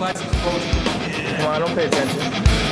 class exposure. Well, I don't pay attention.